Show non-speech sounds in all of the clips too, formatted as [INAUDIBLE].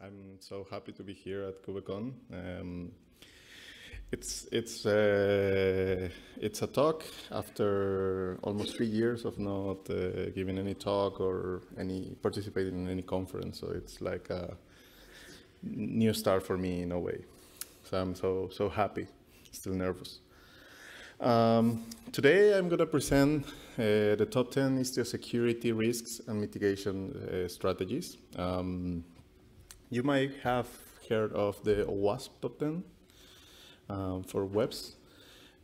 I'm so happy to be here at KubeCon. Um, it's it's uh, it's a talk after almost three years of not uh, giving any talk or any participating in any conference. So it's like a new start for me in a way. So I'm so so happy. Still nervous. Um, today I'm going to present uh, the top 10 Istio security risks and mitigation uh, strategies. Um, you might have heard of the OWASP top 10 um, for webs.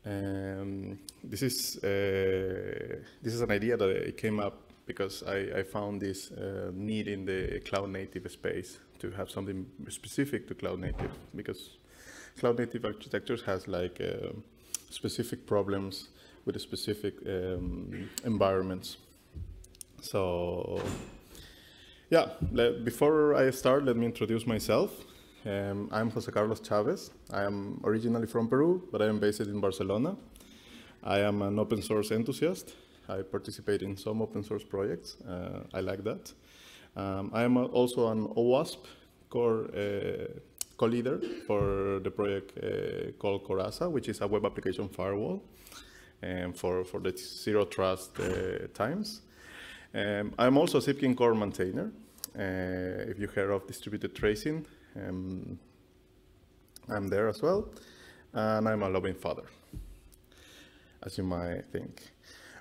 Um, this is uh, this is an idea that came up because I, I found this uh, need in the cloud native space to have something specific to cloud native because cloud native architectures has like uh, specific problems with specific um, environments. So yeah, before I start, let me introduce myself. Um, I'm José Carlos Chávez. I am originally from Peru, but I am based in Barcelona. I am an open source enthusiast. I participate in some open source projects. Uh, I like that. Um, I am also an OWASP core uh, co-leader for the project uh, called Coraza, which is a web application firewall um, for, for the zero trust uh, times. Um, I'm also a Zipkin core maintainer. Uh, if you heard of distributed tracing, um, I'm there as well. And I'm a loving father, as you might think.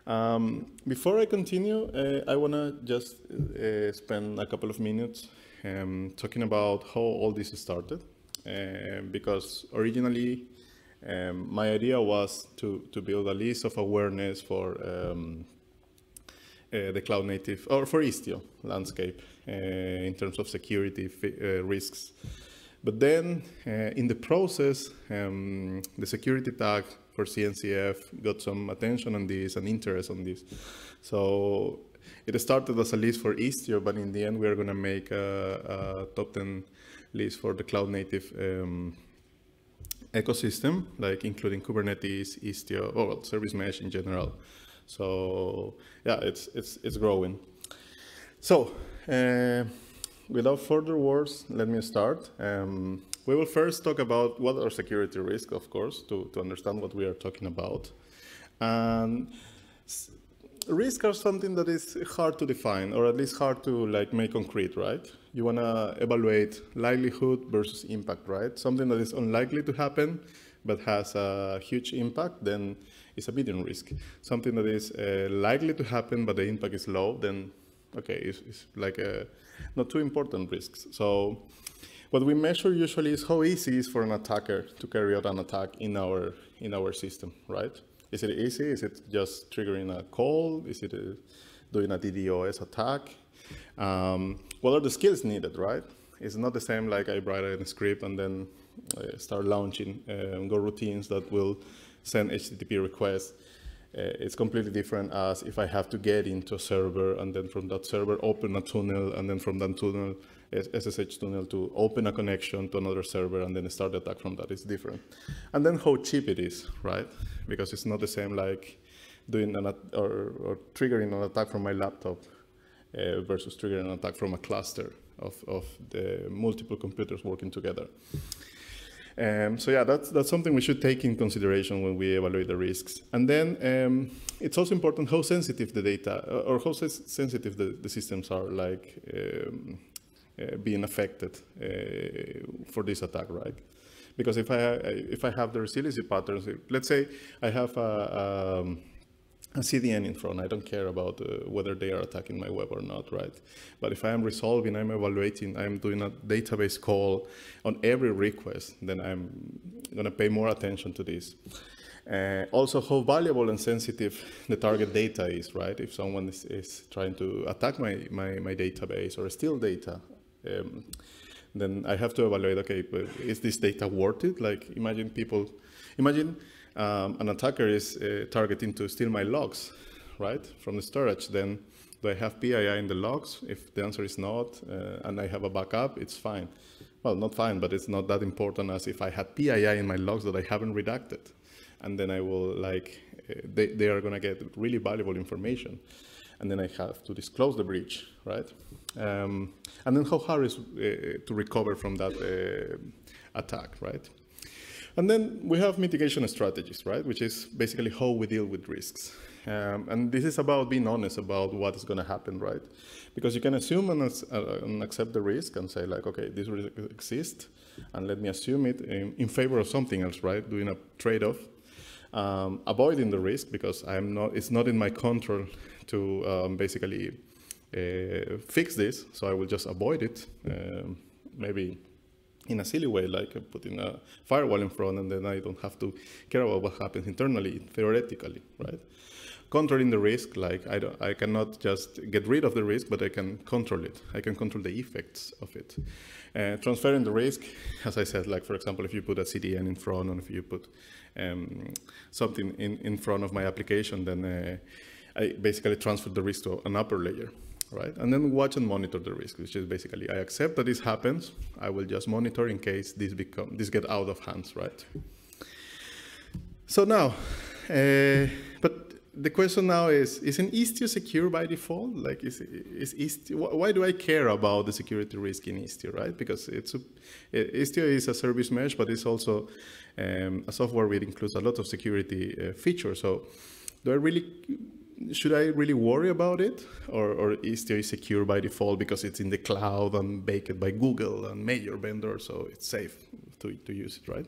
Um, before I continue, uh, I want to just uh, spend a couple of minutes um, talking about how all this started. Uh, because originally, um, my idea was to, to build a list of awareness for um, uh, the cloud native, or for Istio landscape in terms of security uh, risks. But then in the process, um, the security tag for CNCF got some attention on this and interest on this. So it started as a list for Istio, but in the end, we are going to make a, a, top 10 list for the cloud native um, ecosystem, like including Kubernetes, Istio, or well, service mesh in general. So yeah, it's it's it's growing. So uh, without further words, let me start. Um, we will first talk about what are security risks, of course, to, to understand what we are talking about. And risk are something that is hard to define, or at least hard to like make concrete, right? You want to evaluate likelihood versus impact, right? Something that is unlikely to happen, but has a huge impact, then it's a medium risk. Something that is uh, likely to happen, but the impact is low, then okay, it's, it's like a not too important risks. So what we measure usually is how easy it is for an attacker to carry out an attack in our in our system, right? Is it easy? Is it just triggering a call? Is it a, uh, doing a DDoS attack? Um, what are the skills needed, right? It's not the same like I write a script and then uh, start launching um, Go routines that will send HTTP requests. Uh, it's completely different as if I have to get into a server and then from that server open a tunnel and then from that tunnel, SSH tunnel to open a connection to another server and then start the attack from that. It's different. And then how cheap it is, right? Because it's not the same like doing an or, or triggering an attack from my laptop uh, versus triggering an attack from a cluster of, of the multiple computers working together. Um, so yeah, that's, that's something we should take in consideration when we evaluate the risks. And then um, it's also important how sensitive the data uh, or how sensitive the, the systems are like um, uh, being affected uh, for this attack, right? Because if I, if I have the resiliency patterns, let's say I have a, um, a CDN in front. I don't care about uh, whether they are attacking my web or not, right? But if I am resolving, I'm evaluating, I'm doing a database call on every request, then I'm going to pay more attention to this. Uh, also, how valuable and sensitive the target data is, right? If someone is, is trying to attack my, my, my database or steal data, um, then I have to evaluate, okay, is this data worth it? Like, imagine people, imagine um, an attacker is uh, targeting to steal my logs, right, from the storage, then do I have PII in the logs? If the answer is not, uh, and I have a backup, it's fine. Well, not fine, but it's not that important as if I had PII in my logs that I haven't redacted. And then I will like, uh, they, they are gonna get really valuable information. And then I have to disclose the breach, right? Um, and then how hard is uh, to recover from that uh, attack, right? And then we have mitigation strategies, right? Which is basically how we deal with risks. Um, and this is about being honest about what is going to happen, right? Because you can assume and, uh, and, accept the risk and say like, okay, this risk exists, and let me assume it in, in favor of something else, right? Doing a trade-off, um, avoiding the risk because I'm not, it's not in my control to um, basically uh, fix this, so I will just avoid it. Um, maybe in a silly way, like putting a firewall in front, and then I don't have to care about what happens internally, theoretically, right? controlling the risk, like I, don't, I cannot just get rid of the risk, but I can control it. I can control the effects of it. Uh, transferring the risk, as I said, like for example, if you put a CDN in front, or if you put um, something in, in front of my application, then uh, I basically transfer the risk to an upper layer, right? And then watch and monitor the risk, which is basically I accept that this happens. I will just monitor in case this become this get out of hands, right? So now, uh, but the question now is, is an Istio secure by default? Like, is, is Istio, why do I care about the security risk in Istio, right? Because it's a, Istio is a service mesh, but it's also um, a software that includes a lot of security uh, features. So do I really, should I really worry about it? Or, or is secure by default because it's in the cloud and baked by Google and major vendors, so it's safe to, to use it, right?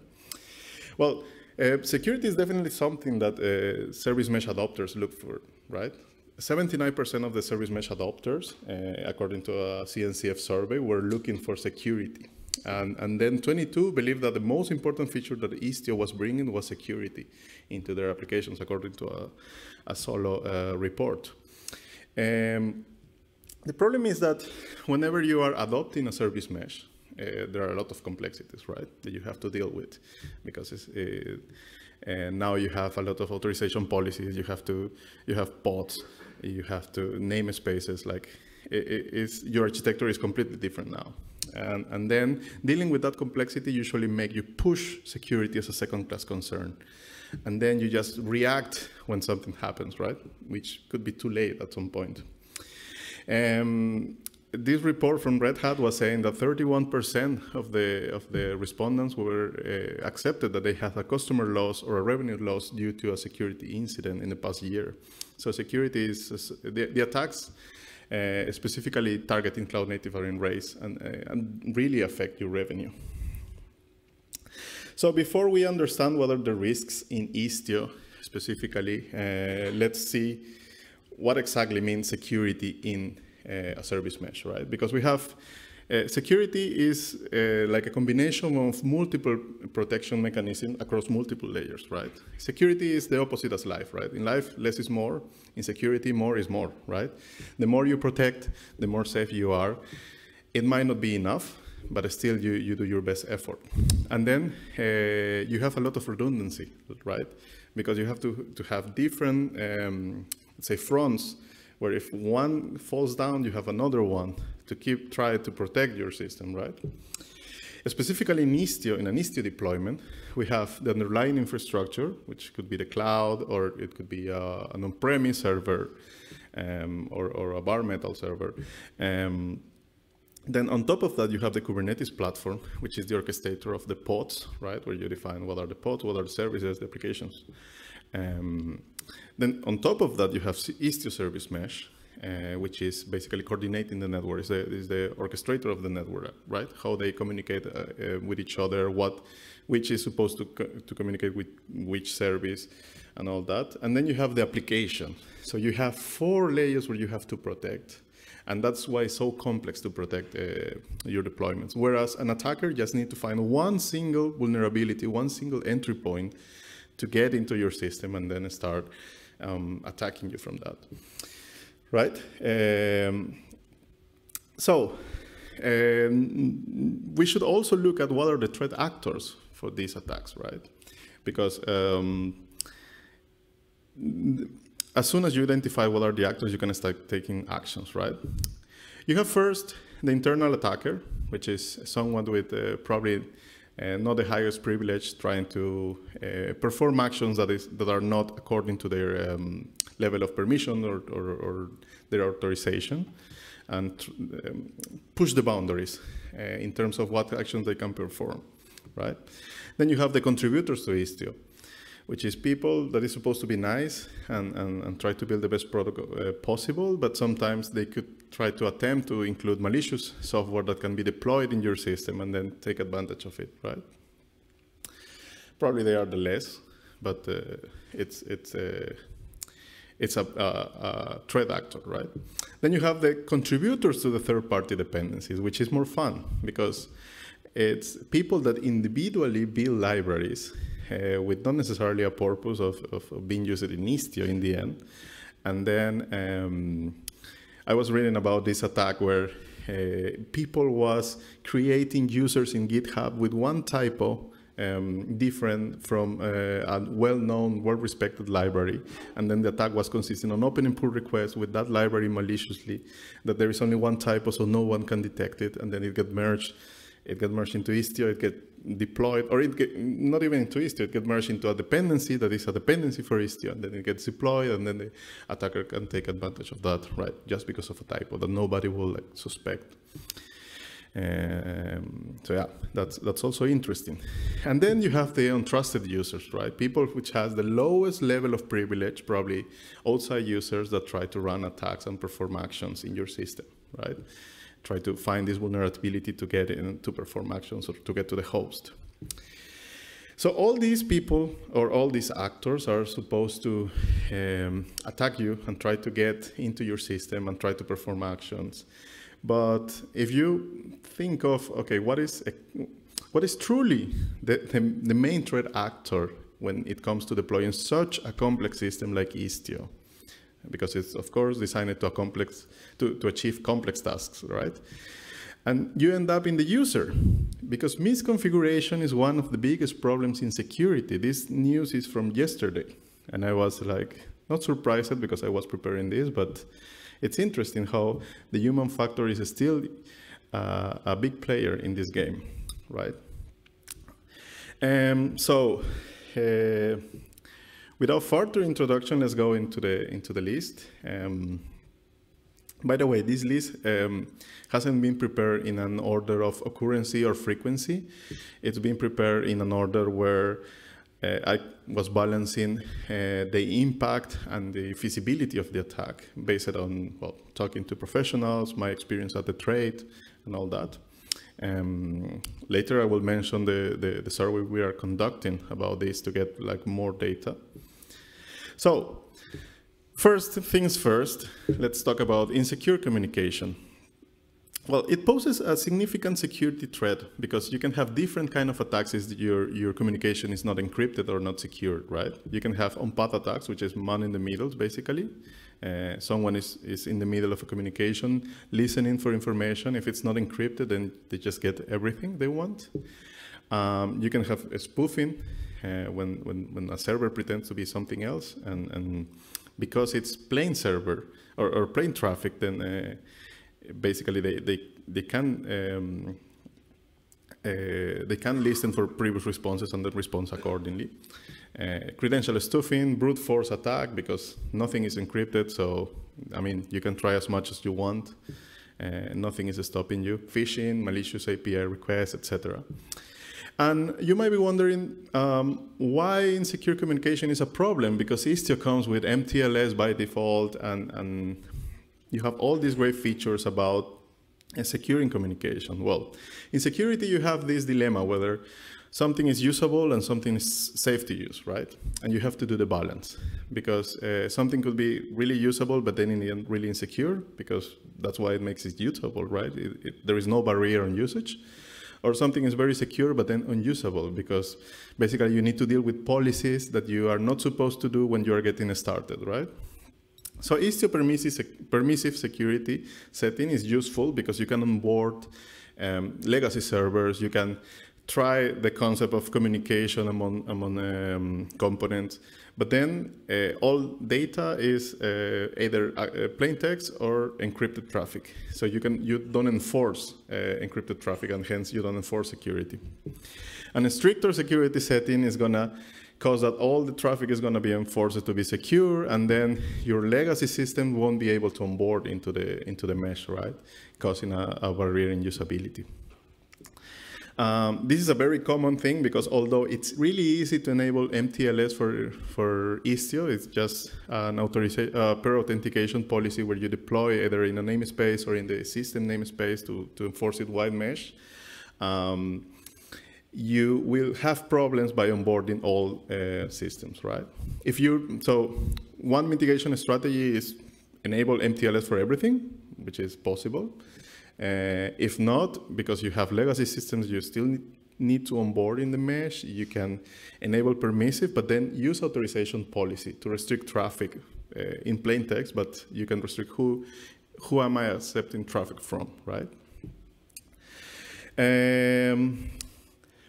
Well, uh, security is definitely something that uh, service mesh adopters look for, right? 79% of the service mesh adopters, uh, according to a CNCF survey, were looking for security. And, and then 22 believe that the most important feature that Istio was bringing was security into their applications, according to a, a solo uh, report. Um, the problem is that whenever you are adopting a service mesh, uh, there are a lot of complexities, right, that you have to deal with, because it's, uh, and now you have a lot of authorization policies. You have to, you have pods, you have to namespaces. Like, it, it's, your architecture is completely different now. And, and then dealing with that complexity usually make you push security as a second-class concern. And then you just react when something happens, right? Which could be too late at some point. Um, this report from Red Hat was saying that 31% of the of the respondents were uh, accepted that they had a customer loss or a revenue loss due to a security incident in the past year. So security is the, the attacks uh, specifically targeting cloud native are in race and, uh, and really affect your revenue. So before we understand what are the risks in Istio specifically, uh, let's see what exactly means security in uh, a service mesh, right? Because we have uh, security is uh, like a combination of multiple protection mechanisms across multiple layers, right? Security is the opposite as life, right? In life, less is more. In security, more is more, right? The more you protect, the more safe you are. It might not be enough, but still you, you do your best effort. And then uh, you have a lot of redundancy, right? Because you have to, to have different, um, say, fronts where if one falls down, you have another one to keep try to protect your system, right? Specifically in Istio, in an Istio deployment, we have the underlying infrastructure, which could be the cloud, or it could be uh, an on-premise server, um, or, or, a bare metal server. Um, then on top of that, you have the Kubernetes platform, which is the orchestrator of the pods, right? Where you define what are the pods, what are the services, the applications. Um, then on top of that, you have Istio Service Mesh, uh, which is basically coordinating the network. Is the, the orchestrator of the network, right? How they communicate uh, uh, with each other, what, which is supposed to, co to communicate with which service, and all that. And then you have the application. So you have four layers where you have to protect. And that's why it's so complex to protect uh, your deployments. Whereas an attacker just need to find one single vulnerability, one single entry point to get into your system and then start um, attacking you from that, right? Um, so um, we should also look at what are the threat actors for these attacks, right? Because um, as soon as you identify what are the actors, you can start taking actions, right? You have first the internal attacker, which is someone with uh, probably uh, not the highest privilege, trying to uh, perform actions that, is, that are not according to their um, level of permission or, or, or, their authorization. and um, push the boundaries uh, in terms of what actions they can perform, right? Then you have the contributors to Istio, which is people that is supposed to be nice and, and, and try to build the best product uh, possible, but sometimes they could try to attempt to include malicious software that can be deployed in your system and then take advantage of it, right? Probably they are the less, but uh, it's, it's, uh, it's a, a, a threat actor, right? Then you have the contributors to the third-party dependencies, which is more fun because it's people that individually build libraries uh, with not necessarily a purpose of, of, being used in Istio in the end. And then um, I was reading about this attack where uh, people was creating users in GitHub with one typo um, different from uh, a well-known, well-respected library. And then the attack was consisting on opening pull requests with that library maliciously, that there is only one typo so no one can detect it, and then it get merged it gets merged into Istio, it gets deployed, or it get, not even into Istio, it gets merged into a dependency that is a dependency for Istio, and then it gets deployed, and then the attacker can take advantage of that, right? Just because of a typo that nobody will like, suspect. Um, so yeah, that's that's also interesting. And then you have the untrusted users, right? People which has the lowest level of privilege, probably outside users that try to run attacks and perform actions in your system, right? Try to find this vulnerability to get in to perform actions or to get to the host. So all these people or all these actors are supposed to um, attack you and try to get into your system and try to perform actions. But if you think of, okay, what is, a, what is truly the, the, the main threat actor when it comes to deploying such a complex system like Istio? Because it's of course designed to, complex, to, to achieve complex tasks, right? And you end up in the user because misconfiguration is one of the biggest problems in security. This news is from yesterday. And I was like, not surprised because I was preparing this, but it's interesting how the human factor is still uh, a big player in this game, right? Um, so uh, Without further introduction, let's go into the into the list. Um, by the way, this list um, hasn't been prepared in an order of occurrency or frequency. It's been prepared in an order where uh, I was balancing uh, the impact and the feasibility of the attack based on well, talking to professionals, my experience at the trade, and all that. Um, later, I will mention the, the, the survey we are conducting about this to get like more data. So first things first, let's talk about insecure communication. Well, it poses a significant security threat because you can have different kind of attacks if your, your communication is not encrypted or not secured, right? You can have on-path attacks, which is man in the middle, basically. Uh, someone is, is in the middle of a communication, listening for information. If it's not encrypted, then they just get everything they want. Um, you can have spoofing, uh, when, when, when a server pretends to be something else. And, and because it's plain server or, or plain traffic, then uh, basically they, they, they can um, uh, they can listen for previous responses and then respond accordingly. Uh, credential stuffing, brute force attack, because nothing is encrypted. So, I mean, you can try as much as you want. Uh, nothing is stopping you. Phishing, malicious API requests, etc. And you might be wondering um, why insecure communication is a problem because Istio comes with MTLS by default and, and you have all these great features about securing communication. Well, in security, you have this dilemma whether something is usable and something is safe to use, right? And you have to do the balance because uh, something could be really usable, but then in the end, really insecure because that's why it makes it usable, right? It, it, there is no barrier on usage or something is very secure but then unusable because basically you need to deal with policies that you are not supposed to do when you are getting started, right? So Istio permissive, permissive security setting is useful because you can onboard um, legacy servers, you can try the concept of communication among, among um, components, but then uh, all data is uh, either uh, uh, plain text or encrypted traffic. So you can you don't enforce uh, encrypted traffic, and hence you don't enforce security. And a stricter security setting is gonna cause that all the traffic is going to be enforced to be secure, and then your legacy system won't be able to onboard into the into the mesh, right? Causing a, a barrier in usability. Um, this is a very common thing because although it's really easy to enable MTLS for, for Istio, it's just an authorization, uh, per authentication policy where you deploy either in a namespace or in the system namespace to, to enforce it wide mesh. Um, you will have problems by onboarding all uh, systems, right? If you, so one mitigation strategy is enable MTLS for everything, which is possible. Uh, if not, because you have legacy systems, you still need to onboard in the mesh. You can enable permissive, but then use authorization policy to restrict traffic uh, in plain text, but you can restrict who, who am I accepting traffic from, right? Um,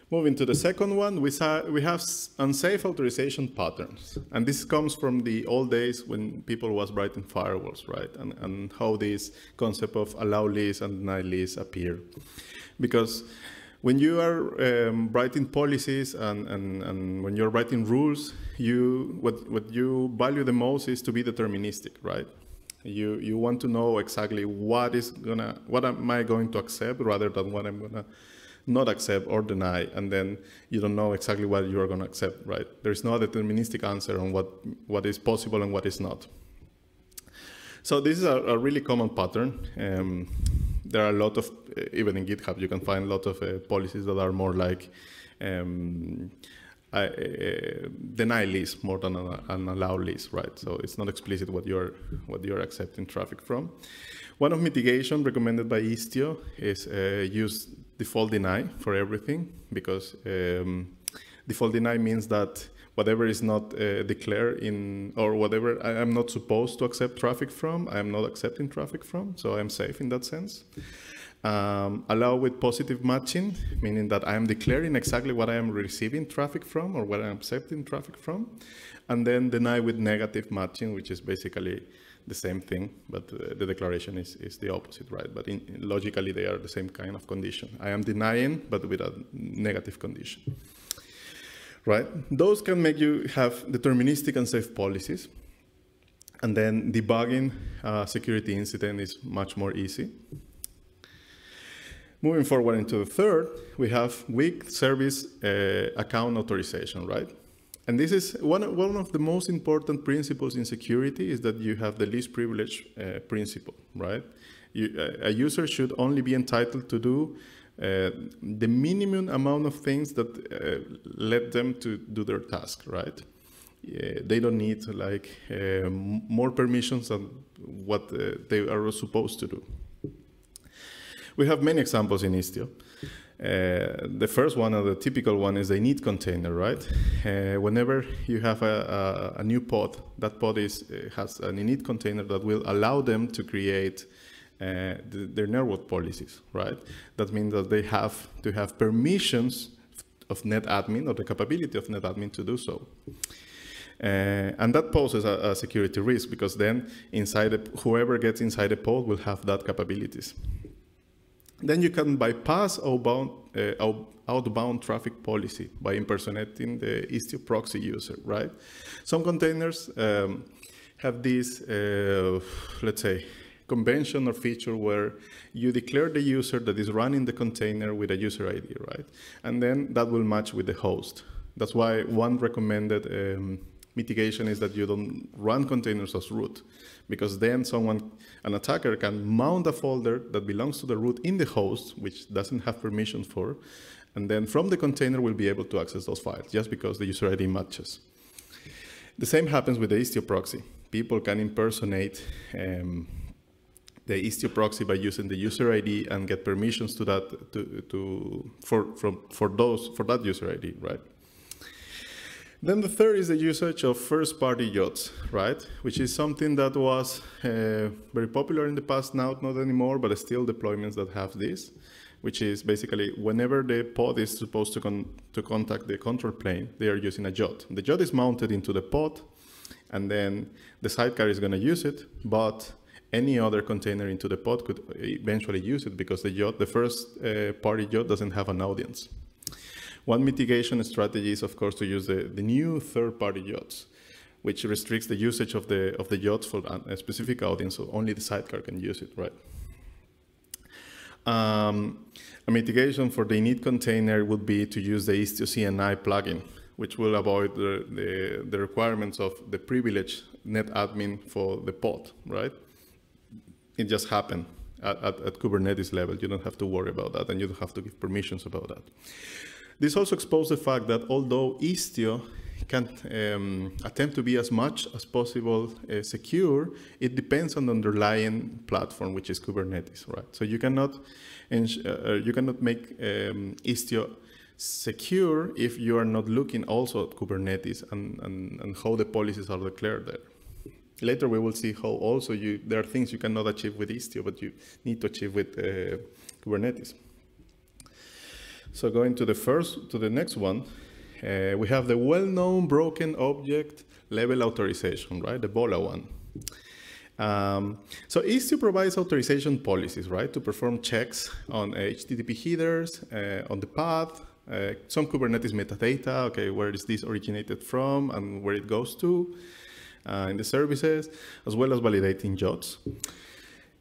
Moving to the second one, we, we have unsafe authorization patterns. And this comes from the old days when people was writing firewalls, right? And, and how this concept of allow list and deny list appear. Because when you are um, writing policies and, and, and when you're writing rules, you, what, what you value the most is to be deterministic, right? You, you want to know exactly what is gonna, what am I going to accept rather than what I'm gonna not accept or deny, and then you don't know exactly what you are going to accept, right? There's no deterministic answer on what, what is possible and what is not. So this is a, a really common pattern. Um, there are a lot of, even in GitHub, you can find a lot of uh, policies that are more like um, uh, deny list more than an, an allow list, right? So it's not explicit what you're what you're accepting traffic from. One of mitigation recommended by Istio is uh, use default deny for everything because um, default deny means that whatever is not uh, declared in or whatever I am not supposed to accept traffic from, I am not accepting traffic from, so I'm safe in that sense. Um, allow with positive matching, meaning that I am declaring exactly what I am receiving traffic from or what I'm accepting traffic from. And then deny with negative matching, which is basically the same thing, but uh, the declaration is, is the opposite, right? But in, logically, they are the same kind of condition. I am denying, but with a negative condition, right? Those can make you have deterministic and safe policies. And then debugging uh, security incident is much more easy. Moving forward into the third, we have weak service uh, account authorization, right? And this is one, one of the most important principles in security is that you have the least privilege uh, principle, right? You, uh, a user should only be entitled to do uh, the minimum amount of things that uh, let them to do their task, right? they don't need like uh, more permissions than what uh, they are supposed to do. We have many examples in Istio. Uh, the first one, or the typical one, is a init container, right? Uh, whenever you have a, a, a, new pod, that pod is, uh, has an init container that will allow them to create uh, the, their network policies, right? That means that they have to have permissions of netadmin or the capability of netadmin to do so. Uh, and that poses a, a, security risk because then inside the, whoever gets inside the pod will have that capabilities. Then you can bypass outbound, uh, outbound traffic policy by impersonating the Istio proxy user, right? Some containers um, have this, uh, let's say, convention or feature where you declare the user that is running the container with a user ID, right? And then that will match with the host. That's why one recommended um, mitigation is that you don't run containers as root because then someone, an attacker can mount a folder that belongs to the root in the host, which doesn't have permission for, and then from the container we'll be able to access those files just because the user ID matches. The same happens with the Istio proxy. People can impersonate um, the Istio proxy by using the user ID and get permissions to that to, to for from for those for that user ID, right? Then the third is the usage of first-party JWTs, right? Which is something that was uh, very popular in the past, now not anymore, but still deployments that have this, which is basically whenever the pod is supposed to, con to contact the control plane, they are using a JWT. The JWT is mounted into the pod, and then the sidecar is going to use it, but any other container into the pod could eventually use it because the JWT, the first uh, party JWT doesn't have an audience. One mitigation strategy is, of course, to use the, the new third-party JWTs, which restricts the usage of the of the JWTs for a specific audience, so only the sidecar can use it, right? Um, a mitigation for the init container would be to use the Istio CNI plugin, which will avoid the, the, the requirements of the privilege net admin for the pod, right? It just happened at, at, at, Kubernetes level. You don't have to worry about that, and you don't have to give permissions about that. This also exposes the fact that although Istio can um, attempt to be as much as possible uh, secure, it depends on the underlying platform, which is Kubernetes, right? So you cannot, uh, you cannot make um, Istio secure if you are not looking also at Kubernetes and, and, and how the policies are declared there. Later we will see how also you, there are things you cannot achieve with Istio, but you need to achieve with uh, Kubernetes. So going to the first, to the next one, uh, we have the well-known broken object level authorization, right? The BOLA one. Um, so Istio provides authorization policies, right, to perform checks on HTTP headers, uh, on the path, uh, some Kubernetes metadata, okay, where is this originated from and where it goes to uh, in the services, as well as validating JWTs.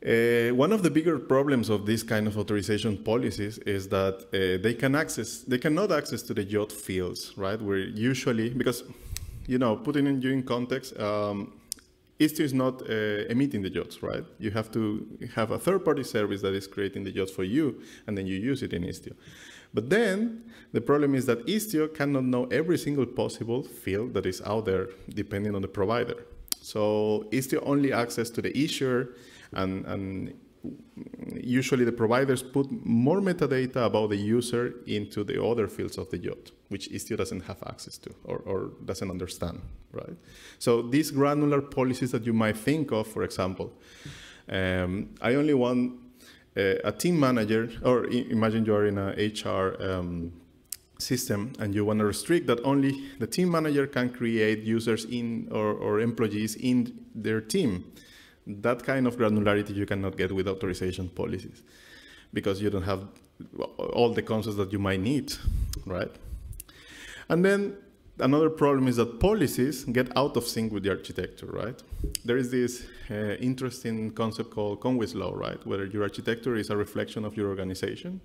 Uh, one of the bigger problems of this kind of authorization policies is that uh, they can access, they cannot access to the JWT fields, right? Where usually, because, you know, putting in you in context, um, Istio is not uh, emitting the JWTs, right? You have to have a third-party service that is creating the JWTs for you, and then you use it in Istio. But then the problem is that Istio cannot know every single possible field that is out there, depending on the provider. So Istio only access to the issuer and, and usually the providers put more metadata about the user into the other fields of the JWT, which Istio doesn't have access to or, or, doesn't understand, right? So these granular policies that you might think of, for example, um, I only want uh, a team manager, or imagine you are in a HR um, system and you want to restrict that only the team manager can create users in or, or employees in their team that kind of granularity you cannot get with authorization policies because you don't have all the concepts that you might need, right? And then another problem is that policies get out of sync with the architecture, right? There is this uh, interesting concept called Conway's law, right? Whether your architecture is a reflection of your organization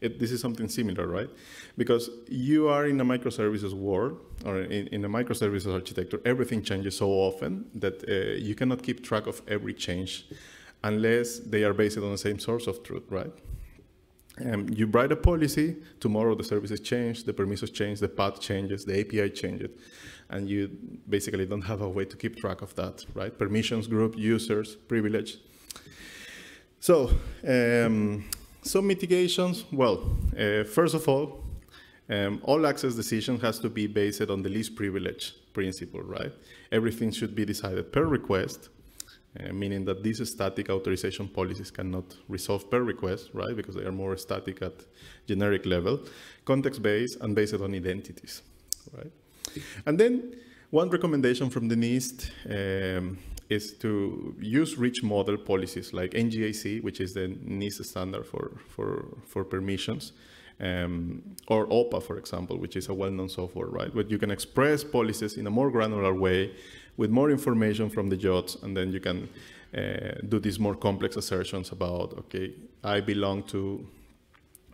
it, this is something similar, right? Because you are in a microservices world or in, in a microservices architecture, everything changes so often that uh, you cannot keep track of every change unless they are based on the same source of truth, right? Um, you write a policy, tomorrow the services change, the permissions change, the path changes, the API changes, and you basically don't have a way to keep track of that, right? Permissions, group, users, privilege. So um, some mitigations, well, uh, first of all, um, all access decision has to be based on the least privilege principle, right? Everything should be decided per request, uh, meaning that these static authorization policies cannot resolve per request, right? Because they are more static at generic level, context-based and based on identities, right? And then one recommendation from the NIST um, is to use rich model policies like NGAC, which is the NIST standard for, for, for permissions, um, or OPA, for example, which is a well-known software, right? But you can express policies in a more granular way with more information from the JWTs, and then you can uh, do these more complex assertions about, okay, I belong to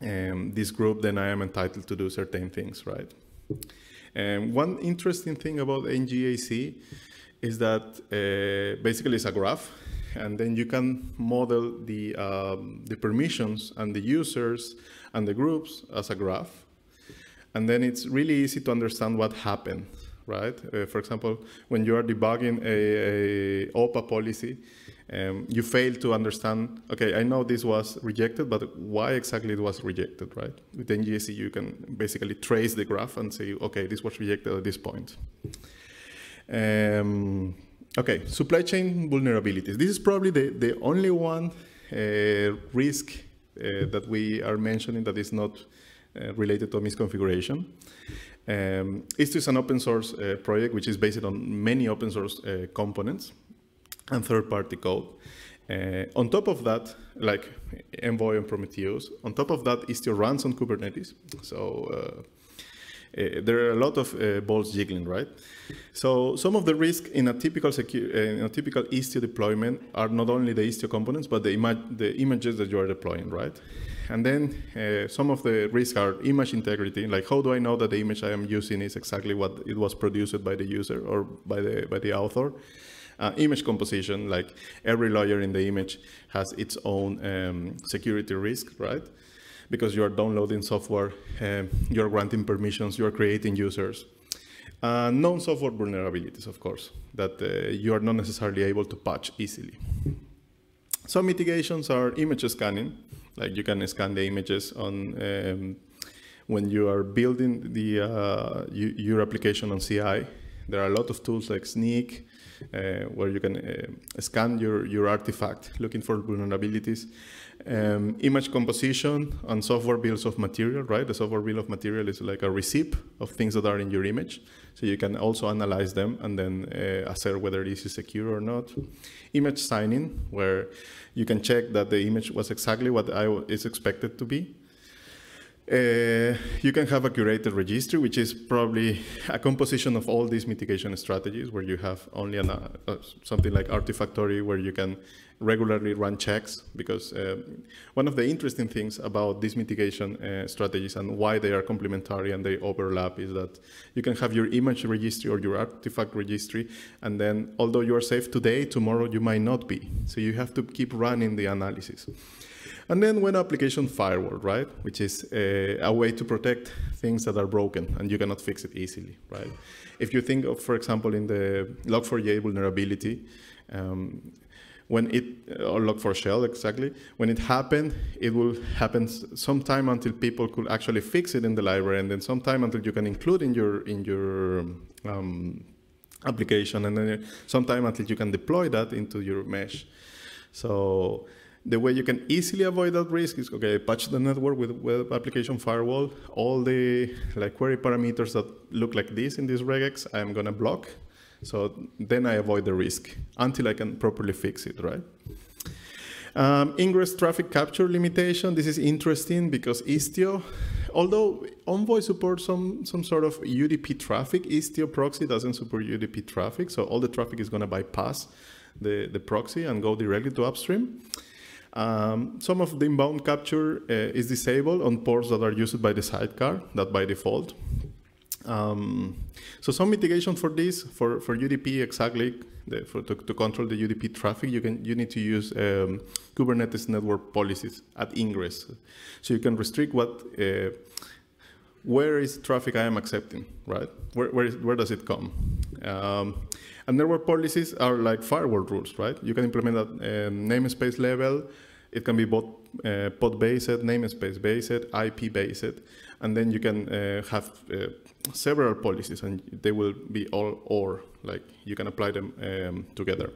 um, this group, then I am entitled to do certain things, right? And one interesting thing about NGAC is that uh, basically it's a graph, and then you can model the, um, the permissions and the users and the groups as a graph. And then it's really easy to understand what happened, right? Uh, for example, when you are debugging a, a OPA policy, um, you fail to understand, okay, I know this was rejected, but why exactly it was rejected, right? With NGAC, you can basically trace the graph and say, okay, this was rejected at this point. Um, okay, supply chain vulnerabilities. This is probably the, the only one uh, risk uh, that we are mentioning that is not uh, related to misconfiguration. Um, Istio is an open source uh, project which is based on many open source uh, components and third-party code. Uh, on top of that, like Envoy and Prometheus, on top of that, Istio runs on Kubernetes. So uh, there are a lot of uh, balls jiggling, right? So some of the risk in a typical uh, in a typical Istio deployment are not only the Istio components, but the, ima- the images that you are deploying, right? And then uh, some of the risks are image integrity, like how do I know that the image I am using is exactly what it was produced by the user or by the by the author? Uh, image composition, like every layer in the image has its own um, security risk, right? Because you are downloading software, um, you're granting permissions, you're creating users. Uh, known software vulnerabilities, of course, that uh, you are not necessarily able to patch easily. Some mitigations are image scanning, like you can scan the images on um, when you are building the uh, your application on CI. There are a lot of tools like Snyk, where you can uh, scan your, your artifact looking for vulnerabilities. Um, image composition and software bills of material, right? The software bill of material is like a receipt of things that are in your image. So you can also analyze them and then uh, assess whether this is secure or not. Image signing, where you can check that the image was exactly what I is expected to be. Uh, you can have a curated registry, which is probably a composition of all these mitigation strategies, where you have only an, uh, uh something like Artifactory, where you can regularly run checks. Because uh, one of the interesting things about these mitigation uh, strategies and why they are complementary and they overlap is that you can have your image registry or your artifact registry, and then although you are safe today, tomorrow you might not be. So you have to keep running the analysis. And then when application firewall, right, which is a, a, way to protect things that are broken and you cannot fix it easily, right? If you think of, for example, in the Log4j vulnerability, um, when it, or Log4Shell exactly, when it happened, it will happen sometime until people could actually fix it in the library, and then sometime until you can include in your in your um, application, and then sometime until you can deploy that into your mesh. So the way you can easily avoid that risk is okay patch the network with web application firewall. All the like query parameters that look like this in this regex i'm going to block. So then i avoid the risk until i can properly fix it right? Um, ingress traffic capture limitation. This is interesting because istio although envoy supports some some sort of udp traffic istio proxy doesn't support udp traffic. So all the traffic is going to bypass the, the proxy and go directly to upstream um, some of the inbound capture uh, is disabled on ports that are used by the sidecar, that by default. Um, so some mitigation for this, for, for UDP exactly, the, for, to, to, control the UDP traffic, you can you need to use um, Kubernetes network policies at ingress. So you can restrict what, uh, where is traffic I am accepting, right? Where, where, is, where does it come? Um, and network policies are like firewall rules, right? You can implement at um, namespace level. It can be both uh, pod-based, namespace-based, IP-based, and then you can uh, have uh, several policies, and they will be all or like you can apply them um, together.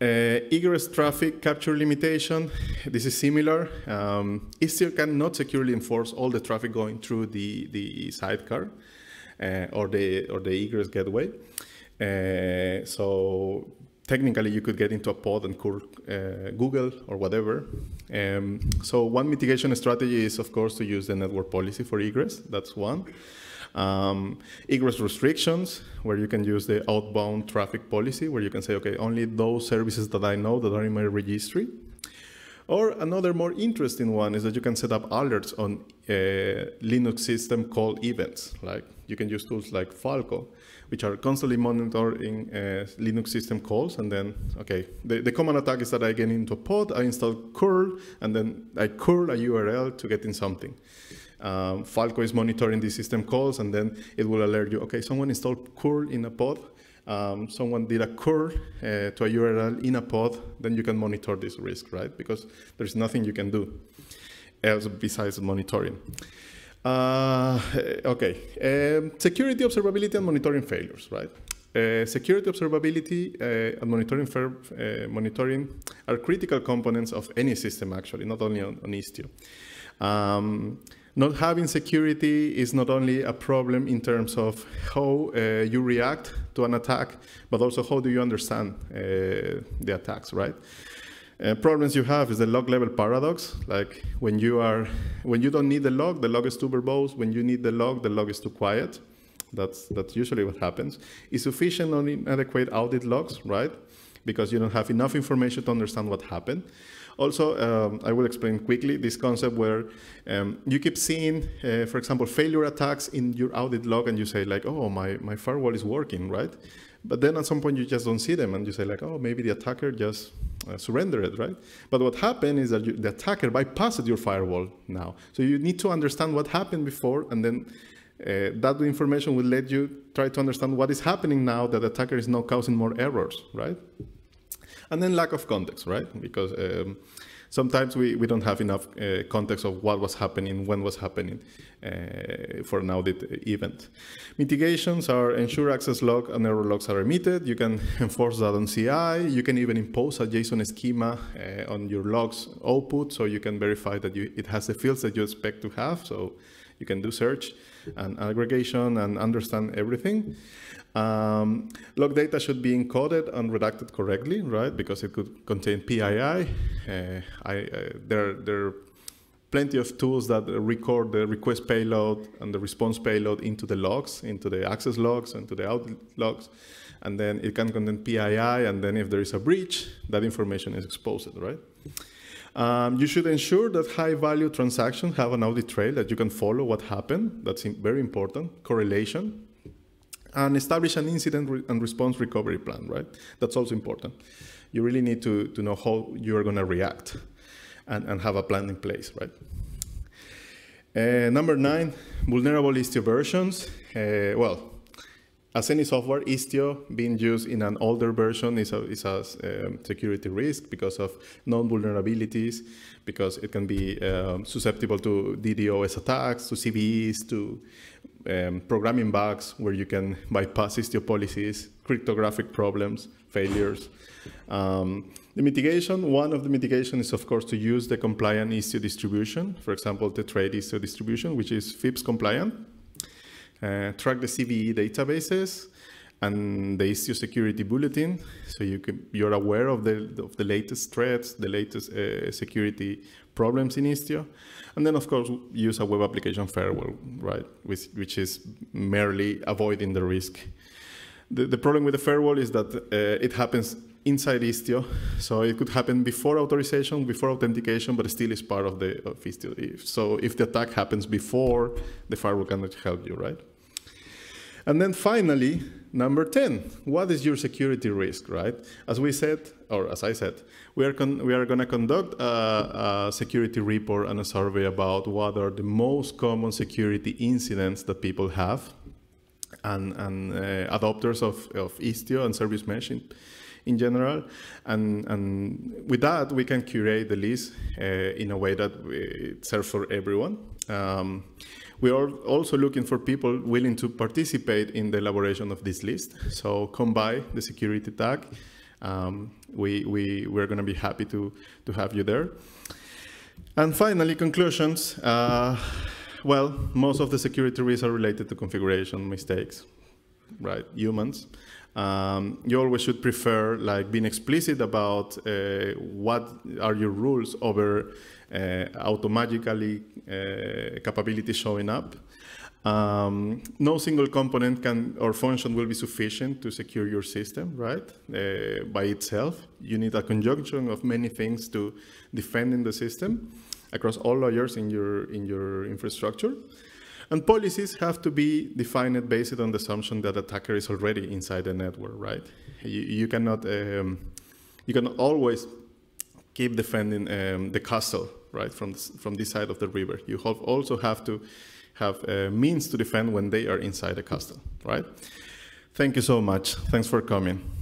Uh, egress traffic capture limitation, this is similar. Um, Istio cannot securely enforce all the traffic going through the, the sidecar uh, or, the, or the egress gateway. Uh, so technically you could get into a pod and call uh, Google or whatever. Um, so one mitigation strategy is, of course, to use the network policy for egress. That's one. Um, egress restrictions, where you can use the outbound traffic policy, where you can say, okay, only those services that I know that are in my registry. Or another more interesting one is that you can set up alerts on uh, Linux system call events. Like you can use tools like Falco, which are constantly monitoring uh, Linux system calls. And then, okay, the, the common attack is that I get into a pod, I install curl, and then I curl a URL to get in something. Um, Falco is monitoring the system calls, and then it will alert you, okay, someone installed curl in a pod, um, someone did a curl uh, to a URL in a pod, then you can monitor this risk, right? Because there's nothing you can do else besides monitoring. Uh, okay, um, security observability and monitoring failures, right? Uh, security observability uh, and monitoring, uh, monitoring are critical components of any system, actually, not only on, on Istio. Um, not having security is not only a problem in terms of how uh, you react to an attack, but also how do you understand uh, the attacks, right? Uh, problems you have is the log level paradox. Like when you are, when you don't need the log, the log is too verbose. When you need the log, the log is too quiet. That's that's usually what happens. Is sufficient or inadequate audit logs, right? Because you don't have enough information to understand what happened. Also, um, I will explain quickly this concept where um, you keep seeing, uh, for example, failure attacks in your audit log, and you say like, "Oh, my my firewall is working," right? But then at some point you just don't see them, and you say like, "Oh, maybe the attacker just surrender it, right? But what happened is that you, the attacker bypassed your firewall now. So you need to understand what happened before, and then uh, that information will let you try to understand what is happening now that the attacker is now causing more errors, right? And then lack of context, right? Because um, sometimes we, we don't have enough uh, context of what was happening, when was happening uh, for an audit event. Mitigations are ensure access log and error logs are emitted. You can [LAUGHS] enforce that on CI. You can even impose a JSON schema uh, on your logs output so you can verify that you, it has the fields that you expect to have. So you can do search and aggregation and understand everything. Um, log data should be encoded and redacted correctly, right? Because it could contain PII. Uh, I, uh, there, there are plenty of tools that record the request payload and the response payload into the logs, into the access logs and to the out logs. And then it can contain PII, and then if there is a breach, that information is exposed, right? Um, you should ensure that high-value transactions have an audit trail that you can follow what happened. That's very important. Correlation, and establish an incident re and response recovery plan, right? That's also important. You really need to, to know how you're going to react and, and have a plan in place, right? Uh, number nine, vulnerable Istio versions. Uh, well, as any software, Istio being used in an older version is a, is a um, security risk because of known vulnerabilities, because it can be um, susceptible to DDoS attacks, to CVEs, to um, programming bugs where you can bypass Istio policies, cryptographic problems, failures. Um, the mitigation, one of the mitigation is of course to use the compliant Istio distribution, for example, the Tetrate Istio distribution, which is FIPS compliant. Uh, track the CVE databases and the Istio security bulletin, so you can, you're aware of the, of the latest threats, the latest uh, security problems in Istio. And then, of course, use a web application firewall, right, which, which is merely avoiding the risk. The, the problem with the firewall is that uh, it happens inside Istio, so it could happen before authorization, before authentication, but still is part of the of Istio. So if the attack happens before, the firewall cannot help you, right? And then finally, number 10, what is your security risk, right? As we said, or as I said, we are, we are going to conduct a, a, security report and a survey about what are the most common security incidents that people have and, and uh, adopters of, of Istio and service mesh in, in general. And, and with that, we can curate the list uh, in a way that it serves for everyone. Um, we are also looking for people willing to participate in the elaboration of this list. So come by the security tag. Um, we, we, we're going to be happy to, to have you there. And finally, conclusions. Uh, well, most of the security risks are related to configuration mistakes, right? Humans. Um, you always should prefer like being explicit about uh, what are your rules over uh, automatically uh, capability showing up. Um, no single component can or function will be sufficient to secure your system, right? Uh, by itself, you need a conjunction of many things to defend the system across all layers in your in your infrastructure. And policies have to be defined based on the assumption that attacker is already inside the network, right? You, you cannot um, you cannot always keep defending um, the castle right, from, this, from this side of the river. You have also have to have uh, means to defend when they are inside the castle, right? Thank you so much. Thanks for coming.